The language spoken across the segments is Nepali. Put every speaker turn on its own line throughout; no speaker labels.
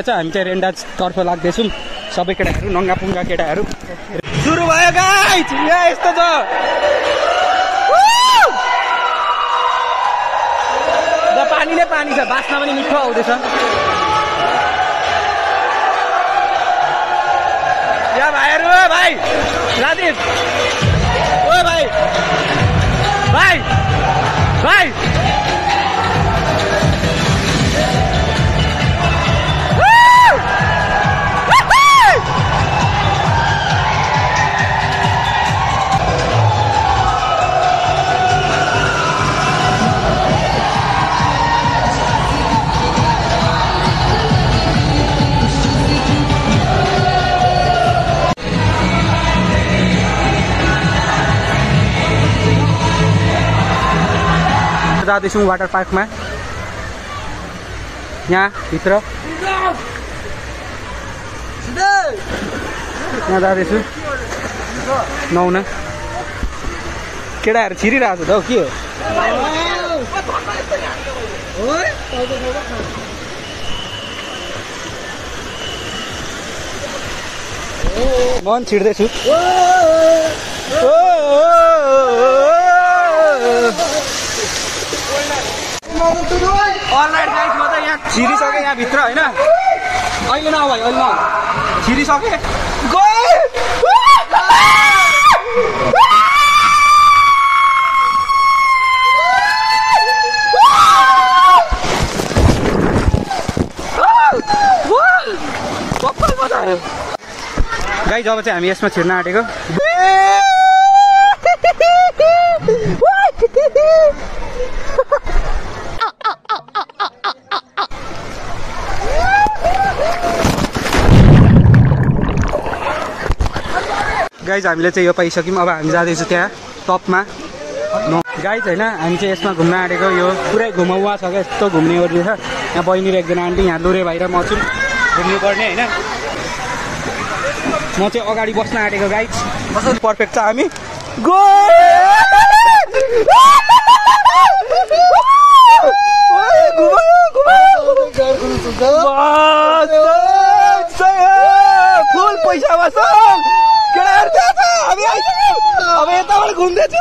हामी चाहिँ रेन्डाजतर्फ लाग्दैछौँ। सबै केटाहरू नङ्गा पुङ्गा केटाहरू। सुरु भयो यस्तो छ। पानी नै पानी छ बाँच्न पनि मिठो आउँदैछ। या भाइहरू भाइ! राजीव! ओ भाइ! भाइ! भाइ! जाँदैछौँ वाटर पार्कमा यहाँ भित्र यहाँ जाँदैछु नुहाउन केटाहरू छिरिरहेको छ त हौ के हो म पनि छिर्दैछु त यहाँ छिरिसकेँ यहाँभित्र होइन। अहिले न भाइ अहिले न छिरिसकेँ। गाई जब चाहिँ हामी यसमा छिर्न आँटेको। गाइज हामीले चाहिँ यो पाइसक्यौँ अब हामी जाँदैछौँ त्यहाँ टपमा गाइज होइन हामी चाहिँ यसमा घुम्न आँटेको यो पुरै घुमाउवा छ क्या यस्तो घुम्ने ओर्ने छ यहाँ बहिनी र एकजना आन्टी यहाँ लुरे भाइ र म छु घुम्नुपर्ने होइन म चाहिँ अगाडि बस्न आँटेको गाइज कस्तो पर्फेक्ट छ हामी गो फुल पैसा बस केटाहरू त्यहाँ छ हामी आइसक्यौँ अब यताबाट घुम्दैछु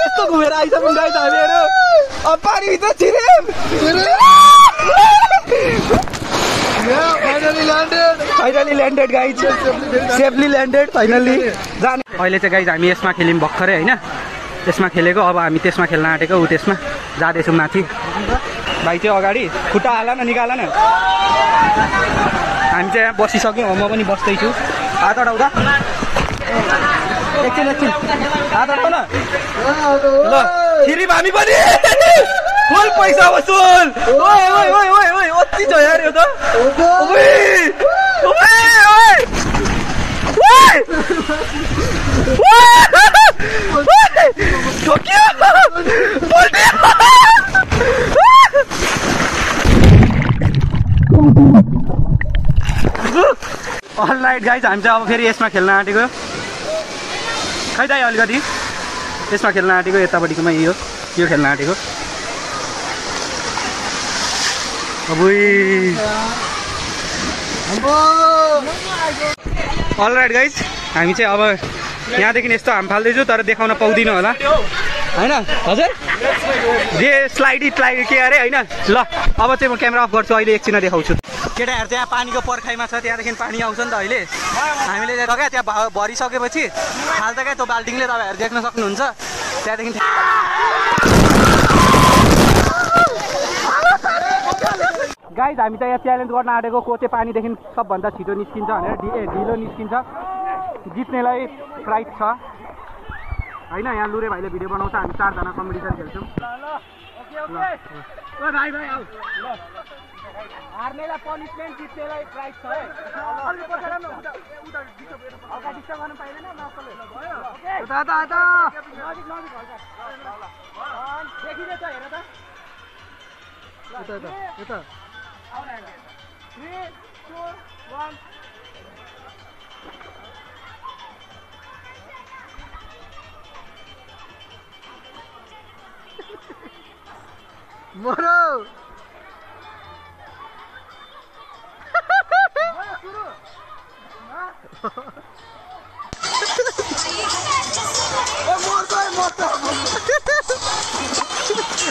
यस्तो घुमेर आइसक्यौँ गाइस हामीहरू अब पानीभित्र छिर्यौँ finally landed guys safely landed finally जाने अहिले चाहिँ गाइज हामी यसमा खेल्यौँ भर्खरै होइन? त्यसमा खेलेको अब हामी त्यसमा खेल्न आँटेको ऊ त्यसमा। जाँदैछौँ माथि। भाइ चाहिँ अगाडि खुट्टा हाल न निकाल न। हामी चाहिँ यहाँ बसिसक्यौँ म पनि बस्दैछु। हात अडाउँदा। एकछिन एकछिन। हात अडाउ न। ल फेरि हामी पनि। फुल पैसा यार यो त। अल राइट गाइज हामी चाहिँ अब फेरि यसमा खेल्न आँटेको। खै दाइ अलिकति यसमा खेल्न आँटेको यतापट्टिकोमा यो यो खेल्न आँटेको। अल राइट गाइज हामी चाहिँ अब यहाँदेखि यस्तो हाम फाल्दैछु तर देखाउन पाउँदिनँ होला। होइन? हजुर? जे स्लाइडी स्लाइड के अरे होइन? ल अब चाहिँ म क्यामेरा अफ गर्छु अहिले एकछिन देखाउँछु। केटाहरू चाहिँ यहाँ पानीको पर्खाइमा छ त्यहाँदेखि पानी आउँछ नि त अहिले। हामीले त्यहाँ क्या त्यहाँ भरिसकेपछि हाल्दा क्या त्यो बाल्टिङले तपाईँहरू देख्न सक्नुहुन्छ। त्यहाँदेखि गाइज हामी चाहिँ यहाँ च्यालेन्ज गर्न आँटेको को चाहिँ पानीदेखि सबभन्दा छिटो निस्किन्छ भनेर ढिलो निस्किन्छ। जित्नेलाई प्राइज छ। होइन यहाँ लुरे भाइले भिडियो बनाउँछ हामी चारजना कम्पिटिसन खेल्छौँ। ल, ल। ओ भाइ भाइ आऊ। ल हार्नेलाई पनिसमेन्ट जित्नेलाई प्राइज छ है। अगाडि डिस्टर्ब गर्नु पाइँदैन। नजिक, नजिक, हेर त। यता यता मरो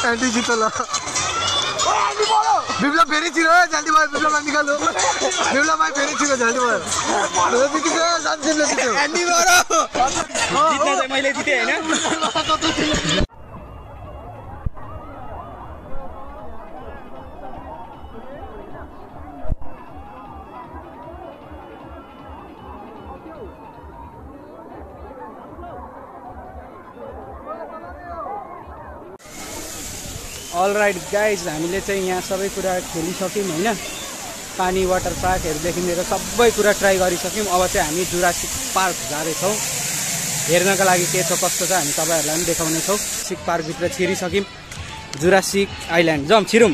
आन्टी जित्तो ल बिप्लब फेरि छिरो जल्दी भयो बिप्लबलाई निकाल्नु बिप्लबलाई फेरि छिरो जल्दी भयो जित्यो
मैले जितेँ होइन राइट गाइज हामीले चाहिँ यहाँ सबै कुरा खेलिसक्यौँ होइन? पानी वाटर पार्कहरूदेखि लिएर सबै कुरा ट्राई गरिसक्यौँ। अब चाहिँ हामी जुरासिक पार्क जाँदैछौँ। हेर्नको लागि के छ कस्तो छ हामी तपाईँहरूलाई पनि देखाउनेछौँ। सिक पार्कभित्र छिरिसक्यौँ। जुरासिक आइल्यान्ड जाउँ छिरौँ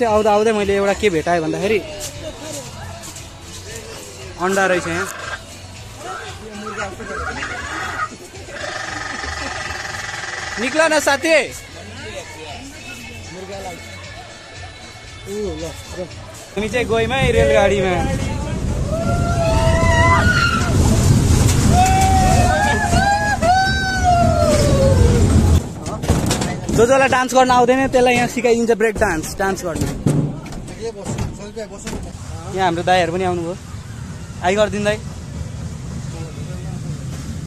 चाहिँ आउँदा आउँदै मैले एउटा के भेटाएँ भन्दाखेरि अन्डा रहेछ यहाँ। निक्ल न साथी। हामी चाहिँ गयौँ है रेलगाडीमा। जो जसलाई डान्स गर्न आउँदैन त्यसलाई यहाँ सिकाइदिन्छ ब्रेक डान्स डान्स गर्ने। यहाँ हाम्रो दाईहरू पनि आउनुभयो। आइ गरिदिनु दाई।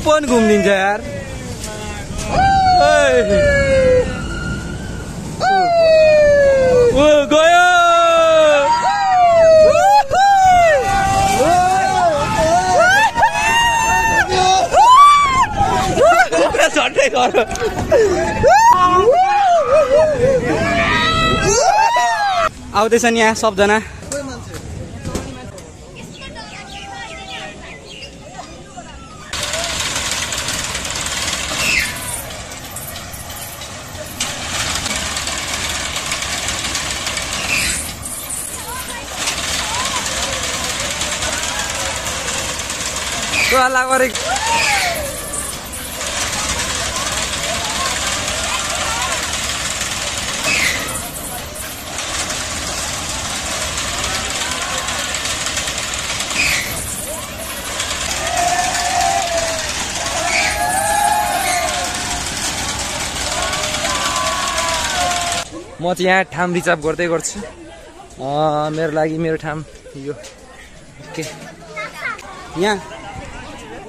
पनि घुमिदिन्छ यार। गयो। गर आउँदैछन् यहाँ सबजना। हल्ला
म चाहिँ यहाँ ठाम रिजर्भ गर्दै गर्छु। मेरो लागि मेरो ठाम यो।
ओके। यहाँ।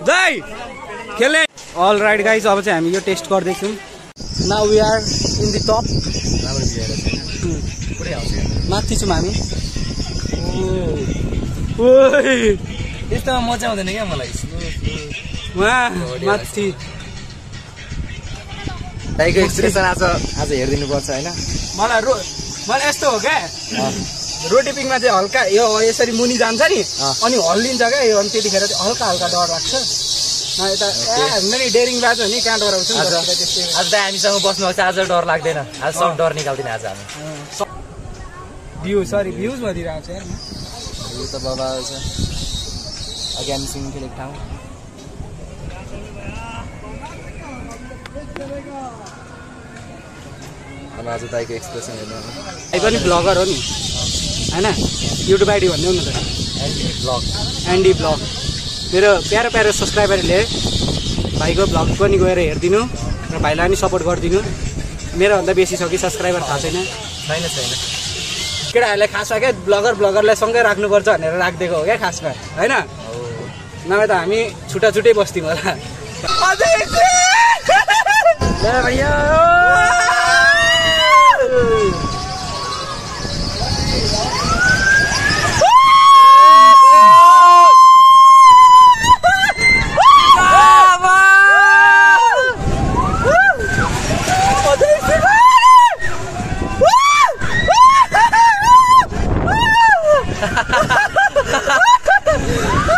जय! खेल्ने अल राइट गाइज अब चाहिँ हामी यो टेस्ट गर्दैछौँ। Now we are in the top माथि छौँ हामी। ओइ,
यस्तोमा मजा आउँदैन क्या मलाई।
माथि।
दाइको एक्सप्रेसन आज आज हेरिदिनुपर्छ होइन?
मलाई रो मलाई यस्तो हो क्या? रोटेपिङमा चाहिँ हल्का यो यसरी मुनि जान्छ नि अनि हल्लिन्छ क्या यो अनि त्यतिखेर चाहिँ हल्का हल्का डर लाग्छ। न यता मेरो डेरिङ बाज हो नि कहाँ डराउँछ नि
आज त हामीसँग बस्नु भएको छ आज डर लाग्दैन। आज सब डर निकाल्दिनँ आज हामी।
भ्यू सरी भ्युज भनिरहेको छ
त बाबा अघि हामी स्विमिङ खेलेको ठाउँ। अब आज दाइको एक्सप्रेसन हेर्नु
भाइ पनि ब्लगर हो नि। होइन? युट्युब आइडी भनिदेऊ न त।
एन्टी ब्लग
एन्डी ब्लग मेरो प्यारो प्यारो सब्सक्राइबरहरूले भाइको भ्लग पनि गएर हेरिदिनु र भाइलाई पनि सपोर्ट गरिदिनु। मेरोभन्दा बेसी छ कि सब्सक्राइबर थाहा छैन।
छैन छैन।
केटाहरूले खासमा क्या? ब्लगर ब्लगरलाई सँगै राख्नुपर्छ भनेर राखिदिएको हो क्या खासमा। होइन? नभए त हामी छुट्टा छुट्टै बस्थ्यौँ होला।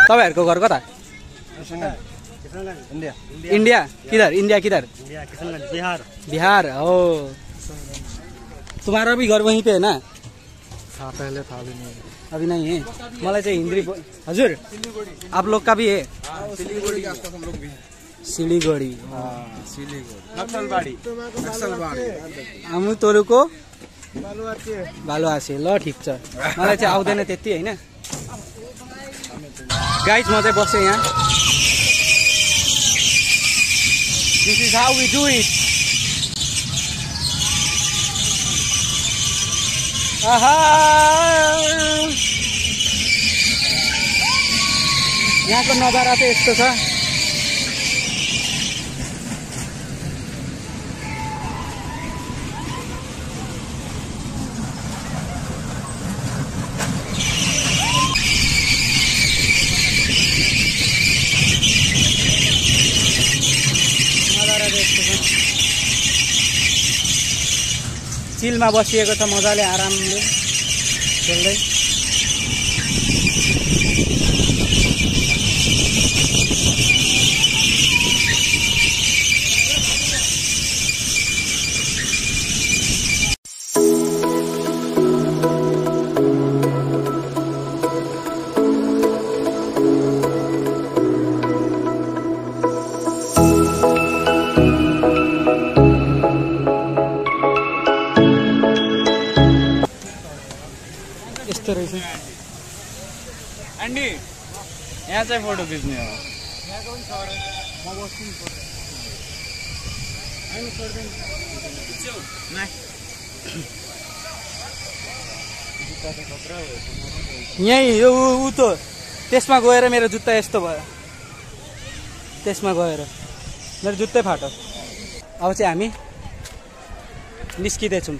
तपाईँहरूको घर कता इंडिया किधर इंडिया किधर
बिहार।
बिहार हो तुम्हारा भी घर वहीं पे है ना?
था पहले था भी नहीं
अभी नहीं है? मलाई चाहिँ हिंदी हजुर आप लोग का भी है?
नक्सलबाड़ी। नक्सलबाड़ी।
हामी तोरुको बालुवासे ल ठिक छ। मलाई चाहिँ आउँदैन त्यति होइन? गाइज़ म चाहिँ बसेँ यहाँ। This is how we do it यहाँको नजारा चाहिँ यस्तो छ नजारा चाहिँ यस्तो छ चिलमा बसिएको छ मजाले आरामले खेल्दै।
यहाँ चाहिँ फोटो खिच्ने हो।
यहीँ यो ऊ- ऊ त त्यसमा गएर मेरो जुत्ता यस्तो भयो। त्यसमा गएर। मेरो जुत्तै फाटो। अब चाहिँ हामी निस्किँदैछौँ।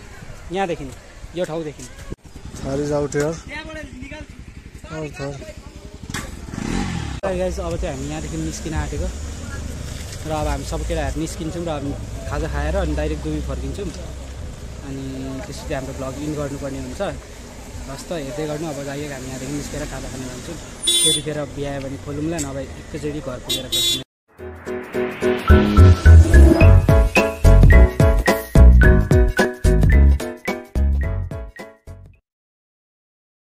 यहाँदेखि यो ठाउँदेखि। गाइज अब चाहिँ हामी यहाँदेखि निस्किन आँटेको र अब हामी सबै केटाहरू निस्किन्छौँ र हामी खाजा खाएर अनि डाइरेक्ट दुबी फर्किन्छौँ अनि त्यसपछि हाम्रो भ्लग इन गर्नुपर्ने हुन्छ हस् त हेर्दै गर्नु अब डाइरेक्ट हामी यहाँदेखि निस्केर खाजा खान जान्छौँ त्यतिखेर भ्यायो भने खोलौँला नभए एकैचोटि घर पुगेर बस्ने